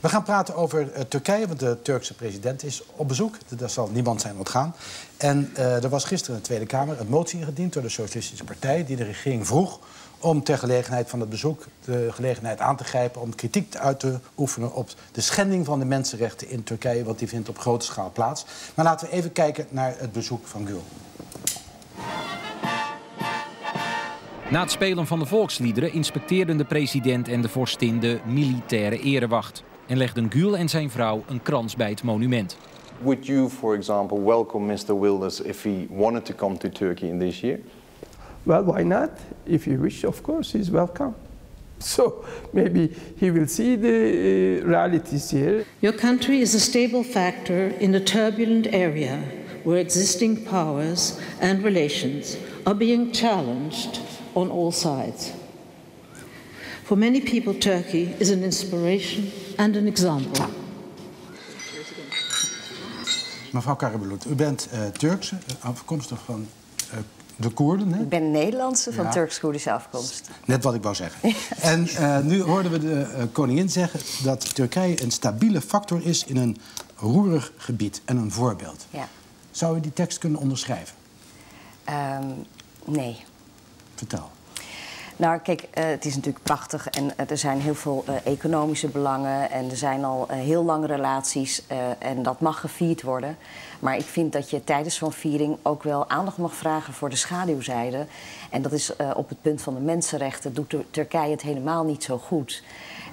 We gaan praten over uh, Turkije, want de Turkse president is op bezoek. Daar zal niemand zijn ontgaan. En uh, er was gisteren in de Tweede Kamer een motie ingediend door de Socialistische Partij... die de regering vroeg om ter gelegenheid van het bezoek de gelegenheid aan te grijpen... om kritiek uit te oefenen op de schending van de mensenrechten in Turkije... want die vindt op grote schaal plaats. Maar laten we even kijken naar het bezoek van Gül. Na het spelen van de volksliederen inspecteerden de president en de vorstin de militaire erewacht en legden Gül en zijn vrouw een krans bij het monument. Would you, for example, welcome Mr. Wilders if he wanted to come to Turkey in this year? Well, why not? If he wish, of course, he's welcome. So maybe he will see the uh, realities here. Your country is a stable factor in a turbulent area where existing powers and relations are being challenged on all sides. For many people, Turkey is an inspiration and an example. Mevrouw Karabulut, u bent uh, Turkse, afkomstig van uh, de Koerden. Hè? Ik ben Nederlandse van ja. Turks-Koerdische afkomst. Net wat ik wou zeggen. en uh, nu hoorden we de koningin zeggen dat Turkije een stabiele factor is in een roerig gebied en een voorbeeld. Ja. Zou u die tekst kunnen onderschrijven? Um, nee. Vertel. Nou, kijk, uh, het is natuurlijk prachtig en uh, er zijn heel veel uh, economische belangen en er zijn al heel lange relaties en dat mag gevierd worden. Maar ik vind dat je tijdens zo'n viering ook wel aandacht mag vragen voor de schaduwzijde. En dat is op het punt van de mensenrechten doet Turkije het helemaal niet zo goed.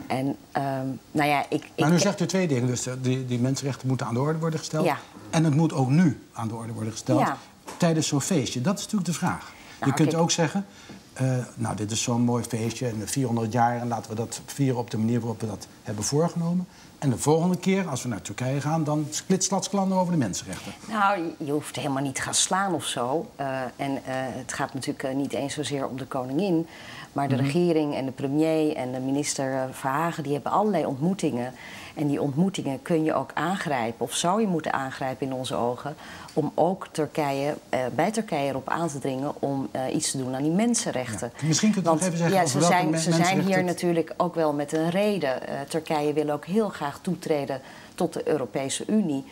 En, ehm, nou ja, ik, maar nu ik... zegt u twee dingen. Dus die, die mensenrechten moeten aan de orde worden gesteld. Ja. En het moet ook nu aan de orde worden gesteld Ja. tijdens zo'n feestje. Dat is natuurlijk de vraag. Nou, je kunt ook zeggen, eh, nou dit is zo'n mooi feestje en 400 jaar... en laten we dat vieren op de manier waarop we dat hebben voorgenomen. En de volgende keer, als we naar Turkije gaan... dan splitslatsklanden over de mensenrechten. Nou, je- hoeft helemaal niet te gaan slaan of zo. Eh, en eh, het gaat natuurlijk eh, niet eens zozeer om de koningin. Maar de Mhm. regering en de premier en de minister Verhagen... die hebben allerlei ontmoetingen. En die ontmoetingen kun je ook aangrijpen... of zou je moeten aangrijpen in onze ogen... om ook Turkije, eh, bij Turkije erop aan te dringen... om eh, iets te doen aan die mensenrechten. Ja. Misschien kunt u nog even zeggen ja, ze welke zijn, ze zijn hier het- natuurlijk ook wel met een reden. Eh, Turkije wil ook heel graag toetreden tot de Europese Unie.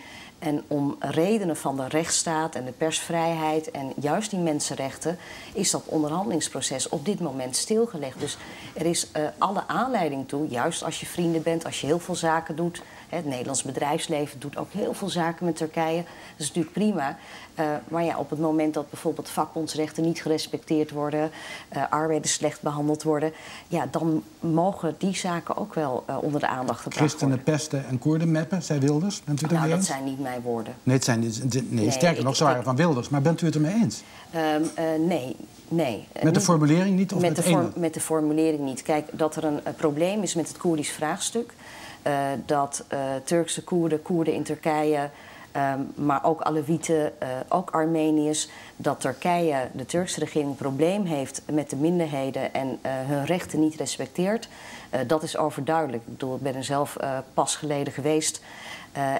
En om redenen van de rechtsstaat en de persvrijheid en juist die mensenrechten is dat onderhandelingsproces op dit moment stilgelegd. Dus er is eh, alle aanleiding toe, juist als je vrienden bent, als je heel veel zaken doet. Het Nederlands bedrijfsleven doet ook heel veel zaken met Turkije. Dat is natuurlijk prima. Eh, maar ja, op het moment dat bijvoorbeeld vakbondsrechten niet gerespecteerd worden, eh, arbeiders slecht behandeld worden, ja, dan mogen die zaken ook wel onder de aandacht gebracht Christenen worden. pesten en Koerden meppen, zei Wilders. Bent u Nou, dat zijn niet mijn woorden. Nee, het zijn, dit- nee, Nee, sterker nog, ze waren ik- van Wilders. Maar bent u het ermee eens? Ehm, eh, nee, nee. Met de formulering niet of met, met, de vorm- met de formulering niet. Kijk, dat er een, eh, probleem is met het Koerdisch vraagstuk. eh, dat Turkse Koerden, Koerden in Turkije, ehm, maar ook Alewieten, eh, ook Armeniërs, dat Turkije, de Turkse regering, een probleem heeft met de minderheden en eh, hun rechten niet respecteert. Eh, dat is overduidelijk. Ik bedoel, ik ben er zelf pas geleden geweest.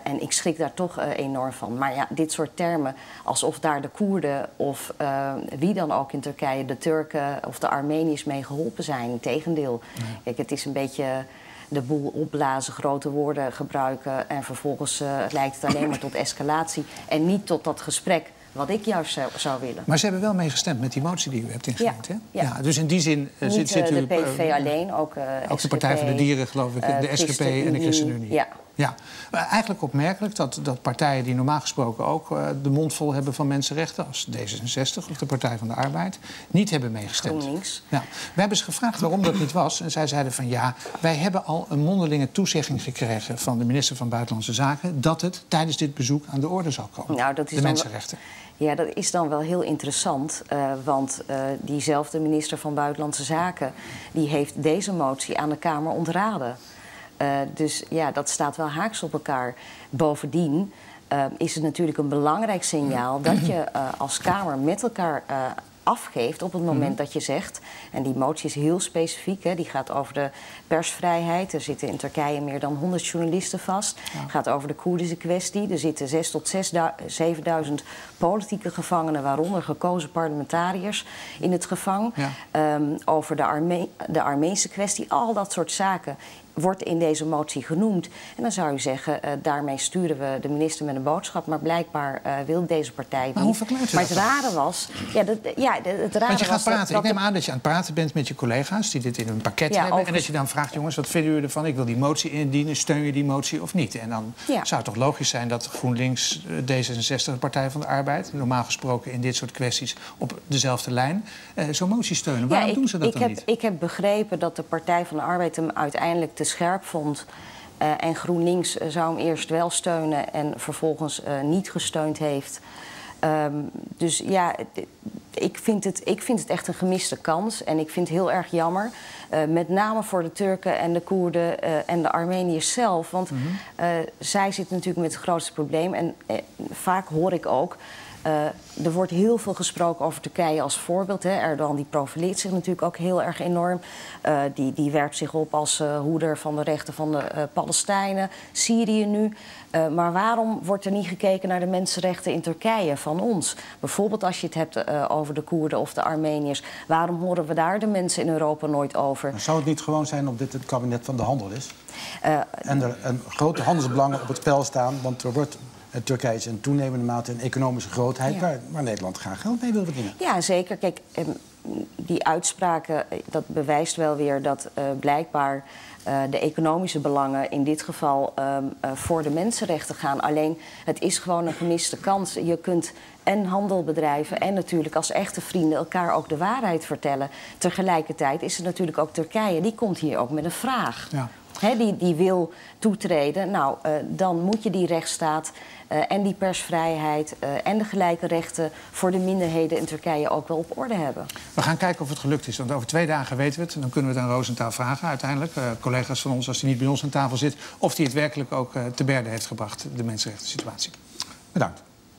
En ik schrik daar toch enorm van. Maar ja, dit soort termen, alsof daar de Koerden of wie dan ook in Turkije, de Turken of de Armeniërs mee geholpen zijn. Integendeel. Kijk, het is een beetje de boel opblazen, grote woorden gebruiken en vervolgens eh, lijkt het alleen maar tot escalatie en niet tot dat gesprek wat ik juist zou, zou willen. Maar ze hebben wel meegestemd met die motie die u hebt ingediend, Ja, hè? ja. dus in die zin eh, zit, zit eh, u... de PVV alleen, ook, eh, Ook de Partij voor de Dieren, geloof ik, de SGP en de ChristenUnie. ChristenUnie. Ja. Ja, maar eigenlijk opmerkelijk dat, dat partijen die normaal gesproken ook eh, de mond vol hebben van mensenrechten, als D66 of de Partij van de Arbeid, niet hebben meegestemd. GroenLinks. Ja. We hebben ze gevraagd waarom dat niet was. En zij zeiden van ja, wij hebben al een mondelinge toezegging gekregen van de minister van Buitenlandse Zaken dat het tijdens dit bezoek aan de orde zal komen. Nou, dat is de wel- mensenrechten. Ja, dat is dan wel heel interessant. eh, want eh, diezelfde minister van Buitenlandse Zaken... die heeft deze motie aan de Kamer ontraden. Eh, dus ja, dat staat wel haaks op elkaar. Bovendien eh, is het natuurlijk een belangrijk signaal... dat je eh, als Kamer met elkaar afgeeft op het moment dat je zegt... en die motie is heel specifiek, hè, die gaat over de persvrijheid. Er zitten in Turkije meer dan 100 journalisten vast. Het gaat over de Koerdische kwestie. Er zitten 6 tot 7.000 politieke gevangenen... waaronder gekozen parlementariërs in het gevangen. Ja. Ehm, over de, Arme de Armeense kwestie, al dat soort zaken. Wordt in deze motie genoemd. En dan zou je zeggen, uh, daarmee sturen we de minister met een boodschap. Maar blijkbaar uh, wil deze partij maar niet. Hoe maar het rare was... Ja, dat, ja, het rare Want je gaat was praten. dat, Ik neem aan dat je aan het praten bent met je collega's... die dit in een pakket Ja, hebben. En dat je dan vraagt, jongens, wat vinden jullie ervan? Ik wil die motie indienen. Steun je die motie of niet? En dan Ja. zou het toch logisch zijn dat GroenLinks, eh, D66... de Partij van de Arbeid... normaal gesproken in dit soort kwesties op dezelfde lijn... eh, zo'n motie steunen. Waarom ik, doen ze dat ik dan heb, niet? Ik heb begrepen dat de Partij van de Arbeid hem uiteindelijk te scherp vond. Eh, en GroenLinks eh, zou hem eerst wel steunen en vervolgens eh, niet gesteund heeft. Ehm, dus ja, ik vind, het, ik vind het echt een gemiste kans. En ik vind het heel erg jammer. met name voor de Turken en de Koerden en de Armeniërs zelf. Want eh, zij zitten natuurlijk met het grootste probleem. En vaak hoor ik ook. Eh, er wordt heel veel gesproken over Turkije als voorbeeld. Hè. Erdogan die profileert zich natuurlijk ook heel erg enorm. Eh, die, die werpt zich op als eh, hoeder van de rechten van de Palestijnen. Syrië nu. Maar waarom wordt er niet gekeken naar de mensenrechten in Turkije van ons? Bijvoorbeeld als je het hebt over de Koerden of de Armeniërs. Waarom horen we daar de mensen in Europa nooit over? Maar zou het niet gewoon zijn omdat dit het kabinet van de handel is? En er grote handelsbelangen op het spel staan, want er wordt. Eh, Turkije is in toenemende mate een economische grootheid Ja. waar, waar Nederland graag geld mee wil verdienen. Ja, zeker. Kijk, ehm, die uitspraken, eh, dat bewijst wel weer dat eh, blijkbaar de economische belangen in dit geval ehm, eh, voor de mensenrechten gaan. Alleen het is gewoon een gemiste kans. Je kunt en handel bedrijven en natuurlijk als echte vrienden elkaar ook de waarheid vertellen. Tegelijkertijd is er natuurlijk ook Turkije, die komt hier ook met een vraag. Ja. Die, die wil toetreden. Nou, eh, dan moet je die rechtsstaat eh, en die persvrijheid eh, en de gelijke rechten voor de minderheden in Turkije ook wel op orde hebben. We gaan kijken of het gelukt is. Want over twee dagen weten we het. Dan kunnen we het aan Roosentaal vragen uiteindelijk. Collega's van ons, als hij niet bij ons aan tafel zit... of hij het werkelijk ook te berde heeft gebracht, de mensenrechten situatie. Bedankt.